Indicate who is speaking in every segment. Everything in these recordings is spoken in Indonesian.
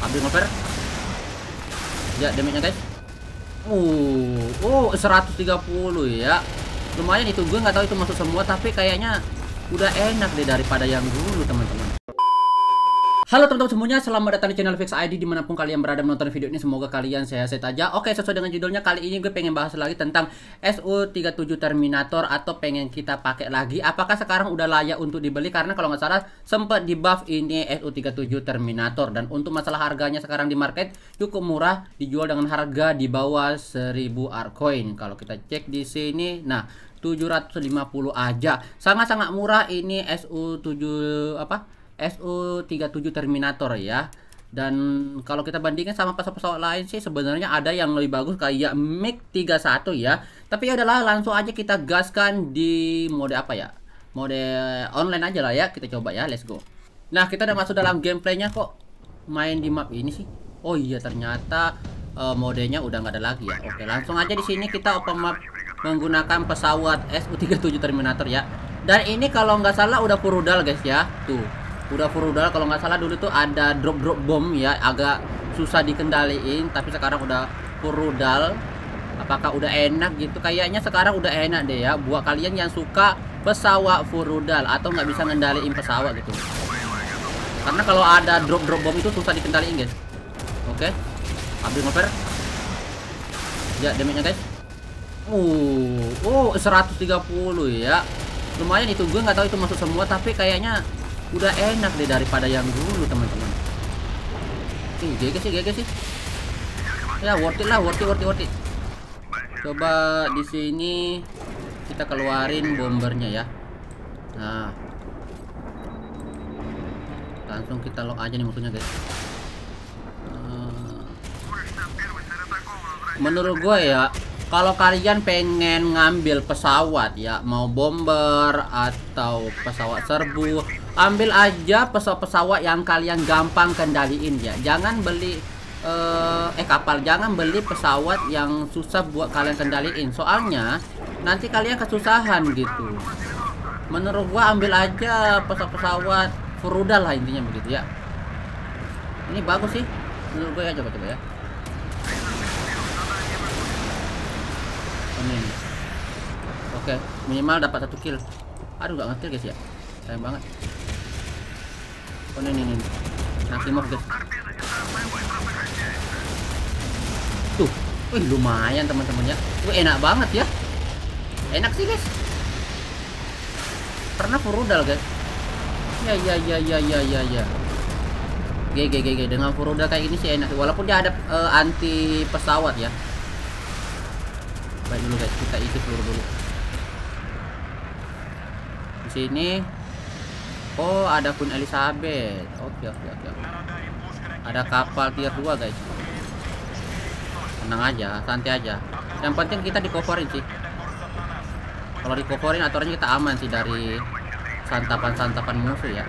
Speaker 1: Ambil ngoper. Ya, damage-nya guys. Uh, oh 130 ya. Lumayan itu gue nggak tahu itu masuk semua tapi kayaknya udah enak deh daripada yang dulu teman-teman. Halo teman-teman semuanya, selamat datang di channel Fix ID di mana pun kalian berada menonton video ini. Semoga kalian sehat-sehat aja. Oke, sesuai dengan judulnya, kali ini gue pengen bahas lagi tentang SU-37 Terminator Atau pengen kita pakai lagi. Apakah sekarang udah layak untuk dibeli? Karena kalau nggak salah sempat di buff ini SU-37 Terminator. Dan untuk masalah harganya sekarang di market cukup murah. Dijual dengan harga di bawah 1000 Arcoin. Kalau kita cek di sini, nah 750 aja. Sangat-sangat murah ini SU-7 apa SU-37 Terminator ya. Dan kalau kita bandingkan sama pesawat-pesawat lain sih sebenarnya ada yang lebih bagus kayak MiG-31 ya. Tapi ya adalah langsung aja kita gaskan di mode apa ya? Mode online aja lah ya. Kita coba ya, let's go. Nah, kita udah masuk dalam gameplaynya kok main di map ini sih. Oh iya ternyata uh, modenya udah nggak ada lagi ya. Oke, langsung aja di sini kita open map menggunakan pesawat SU-37 Terminator ya. Dan ini kalau nggak salah udah full rudal guys ya. Tuh udah full rudal kalau nggak salah dulu tuh ada drop drop bom ya agak susah dikendaliin tapi sekarang udah full rudal apakah udah enak gitu? Kayaknya sekarang udah enak deh ya buat kalian yang suka pesawat full rudal atau nggak bisa ngendaliin pesawat gitu. Karena kalau ada drop drop bom itu susah dikendaliin guys. Oke ambil ngoper ya damage nya guys. Uh oh 130 ya. Lumayan itu gue nggak tahu itu masuk semua tapi kayaknya udah enak deh daripada yang dulu teman-teman. Ih GG sih GG sih. Ya worth it lah worth it worth it worth it. Coba di sini kita keluarin bombernya ya. Nah. Langsung kita lock aja nih musuhnya guys. Nah. menurut gue ya kalau kalian pengen ngambil pesawat ya mau bomber atau pesawat serbu ambil aja pesawat-pesawat yang kalian gampang kendaliin ya. Jangan beli uh, eh kapal. Jangan beli pesawat yang susah buat kalian kendaliin. Soalnya nanti kalian kesusahan gitu. Menurut gua ambil aja pesawat-pesawat furudal lah intinya begitu ya. Ini bagus sih. Menurut gua ya coba-coba ya. Ini oke minimal dapat satu kill. Aduh gak ngerti guys ya. Sayang banget oh ini ini nanti mau guys tuh. Wih lumayan teman-teman ya wih enak banget ya. Enak sih guys. Karena furudal guys? Ya ya ya ya ya ya ya. GG GG dengan furudal kayak gini sih enak. Walaupun dia ada uh, anti pesawat ya. Baik dulu guys. Kita isi peluru dulu. Di sini oh ada pun Elizabeth. Oke oke oke ada kapal tier 2 guys. Tenang aja santai aja. Yang penting kita di coverin sih. Kalau di coverin aturannya kita aman sih dari santapan-santapan musuh ya.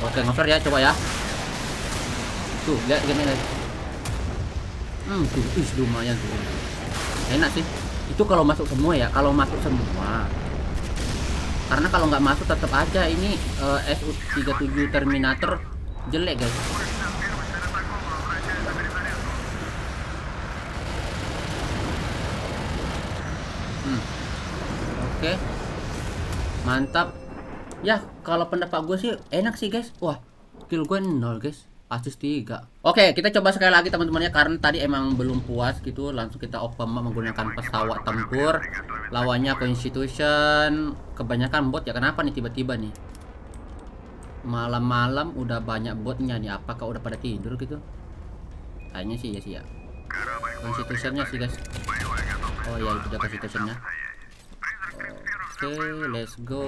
Speaker 1: Oke, ngover ya, coba ya. Tuh, lihat guys. Hmm, tuh, ih lumayan tuh. Enak sih. Itu kalau masuk semua ya, kalau masuk semua. Karena kalau nggak masuk tetap aja ini uh, SU37 Terminator jelek guys. Hmm. Oke. Mantap ya kalau pendapat gue sih enak sih guys wah kill gue nol guys asis tiga. Oke kita coba sekali lagi teman-teman ya. Karena tadi emang belum puas gitu langsung kita open menggunakan pesawat tempur. Lawannya constitution. Kebanyakan bot ya. Kenapa nih tiba-tiba nih? Malam-malam udah banyak botnya nih. Apakah udah pada tidur gitu? Kayaknya sih ya sih ya. Constitutionnya sih guys. Oh ya itu udah constitutionnya. Oke let's go.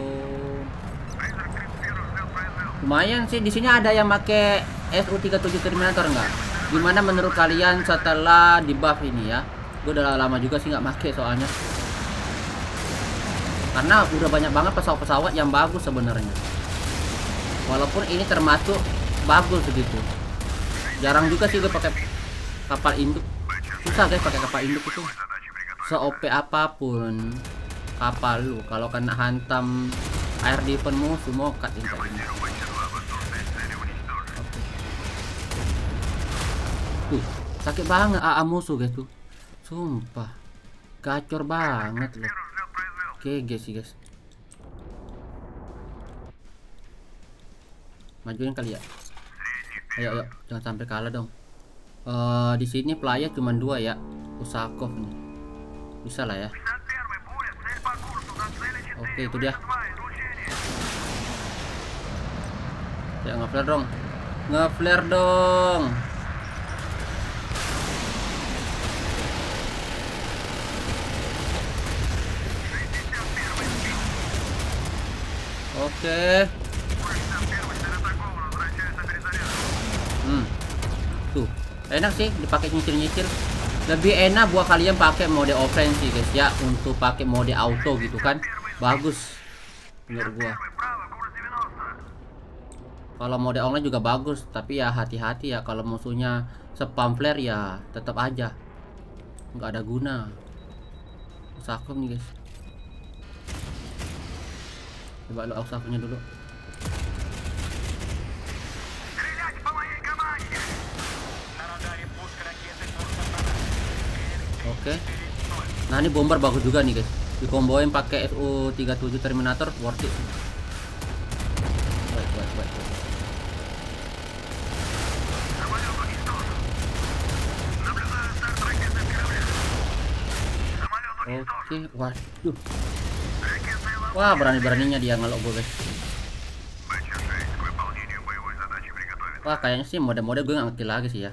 Speaker 1: Lumayan sih di sini ada yang pakai SU37 Terminator enggak gimana menurut kalian setelah di buff ini ya? Gue udah lama juga sih nggak pakai soalnya. Karena udah banyak banget pesawat-pesawat yang bagus sebenarnya. Walaupun ini termasuk bagus gitu. Jarang juga sih gue pakai kapal induk. Susah guys pakai kapal induk itu. se-OP apa pun kapal lu kalau kena hantam air defense musuh mokat ini Tuh, sakit banget AA musuh guys tuh. Sumpah. Gacor banget loh. Oke, guys sih guys. Majuin kali ya. Ayo, ayo, jangan sampai kalah dong. Uh, di sini player cuma dua ya. Usakov nih. Bisa lah ya. Oke, itu dia. Ya nge-flare dong. Nge-flare dong. Oke. Hmm. Tuh, enak sih dipakai nyicil-nyicil. Lebih enak buat kalian pakai mode offense sih guys ya untuk pakai mode auto gitu kan. Bagus menurut gua. Kalau mode online juga bagus, tapi ya hati-hati ya kalau musuhnya spam flare ya tetap aja nggak ada guna. Sakum nih guys. Coba lo aksafnya dulu. Oke. Nah, ini bomber bagus juga nih, guys. Dikomboin pakai SU-37 Terminator worth it. Oke, waduh. Wah, berani-beraninya dia ngelok gue, guys. Wah, kayaknya sih mode-mode gue nggak lagi sih ya.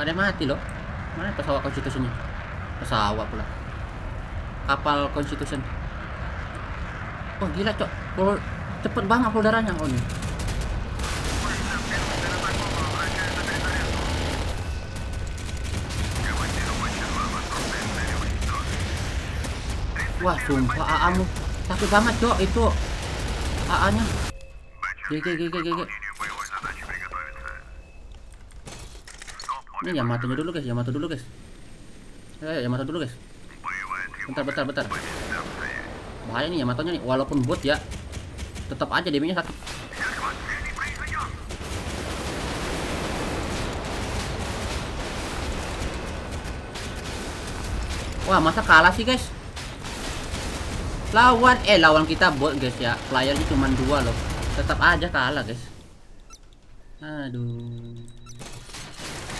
Speaker 1: Ada mati loh. Mana pesawat konstitusinya? Pesawat pula. Kapal konstitusi. Wah, gila, Cok. Cepet banget darahnya oh nih. Wah, sumpah AA-mu sakit banget, Cok. Itu AA-nya. GG GG GG. Ini Yamato dulu, guys. Yamato dulu, guys. Ya, ya, Yamato dulu, guys. Bentar, bentar, bentar. Bahaya nih Yamatonya nih. Walaupun bot ya, tetap aja damage sakit. Wah, masa kalah sih, guys? Lawan. Eh lawan kita bot guys ya. Playernya cuma dua loh. Tetap aja kalah guys. Aduh.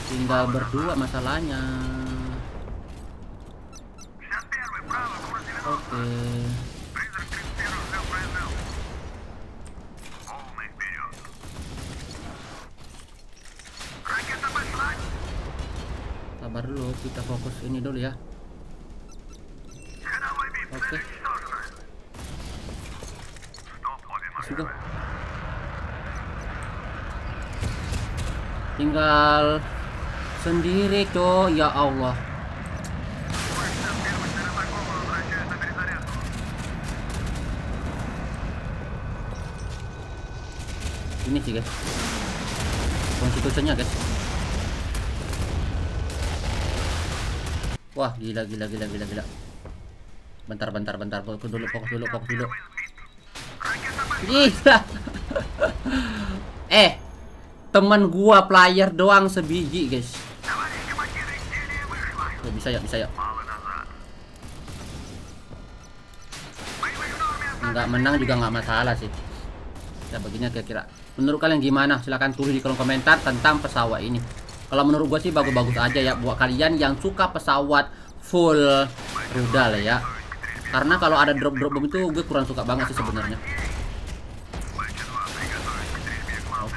Speaker 1: Tinggal berdua masalahnya. Oke. Okay. sabar dulu kita fokus ini dulu ya. Oke. okay. Juga tinggal sendiri coy ya Allah. Ini sih guys. Konstitusinya guys. Wah gila gila gila gila gila. Bentar bentar bentar. Fokus dulu fokus dulu fokus dulu Gila. eh, teman gua player doang sebiji, guys. Ya, bisa ya, bisa ya. Enggak menang juga nggak masalah sih. Ya begini kira-kira. Menurut kalian gimana? Silahkan tulis di kolom komentar tentang pesawat ini. Kalau menurut gua sih bagus-bagus aja ya buat kalian yang suka pesawat full rudal ya. Karena kalau ada drop-drop bom itu gue kurang suka banget sih sebenarnya.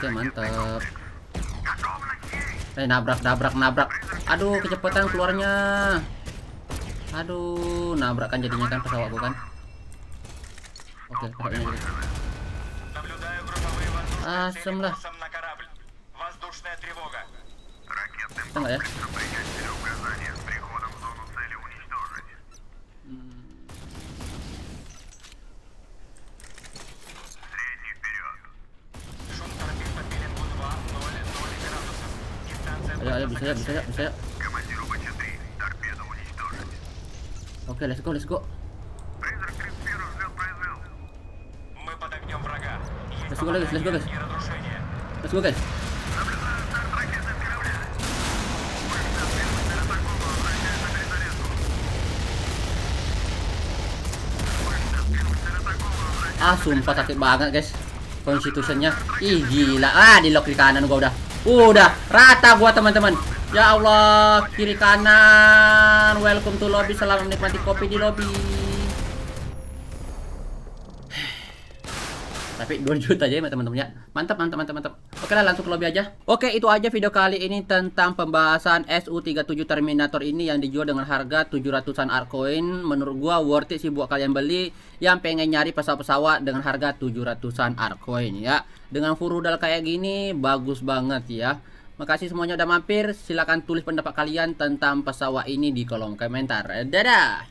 Speaker 1: Oke, mantap. Eh, nabrak, nabrak, nabrak. Aduh, kecepatan keluarnya. Aduh, nabrak kan jadinya kan pesawat kan. Oke, pesawatnya jadi. Asem lah. Kita enggak ya? Ayo, ayo, bisa ya, bisa ya, bisa ya. Oke, let's go, let's go. Let's go, guys, let's go, guys. Let's go, guys. Ah, sumpah sakit banget, guys. konstitusinya Ih, gila. Ah, di lock di kanan gua udah. Udah rata gua, teman-teman. Ya Allah, kiri kanan. Welcome to lobby. Selamat menikmati kopi di lobby. Tapi 2 juta aja ya teman-teman ya. Mantap, mantap, mantap, mantap. Oke lah langsung ke lobby aja. Oke, itu aja video kali ini tentang pembahasan SU37 Terminator ini yang dijual dengan harga 700-an Arcoin. Menurut gua worth it sih buat kalian beli yang pengen nyari pesawat-pesawat dengan harga 700-an Arcoin ya. Dengan full rudal kayak gini bagus banget ya. Makasih semuanya udah mampir. Silahkan tulis pendapat kalian tentang pesawat ini di kolom komentar. Dadah.